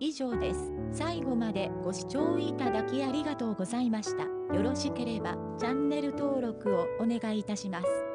以上です。最後までご視聴いただきありがとうございました。よろしければチャンネル登録をお願いいたします。